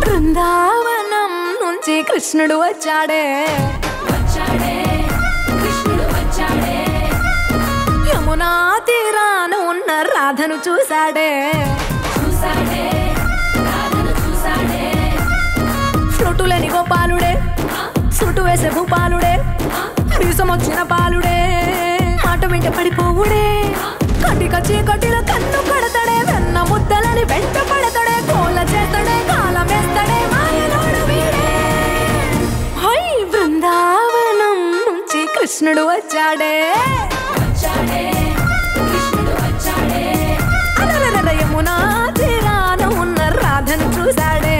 బృందావనం నుంచి కృష్ణుడు వచ్చాడే. యమునా తీరాను ఉన్న రాధను చూశాడే. ఫ్లూటులని గోపాలుడే సుటు వేసే భూపాలుడే. మీసం వచ్చిన పాలుడే. మాట వెంట పడిపోవుడే. కటిక చీకటిలో కన్ను కడతాడే. వెన్న ముద్దలని వెంట పడతాడే. కోల చేస్తాడే కాలం వేస్తాడే హై బృందావనం నుంచి కృష్ణుడు వచ్చాడే. యమునా తీరాన ఉన్న రాధను చూశాడే.